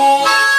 Música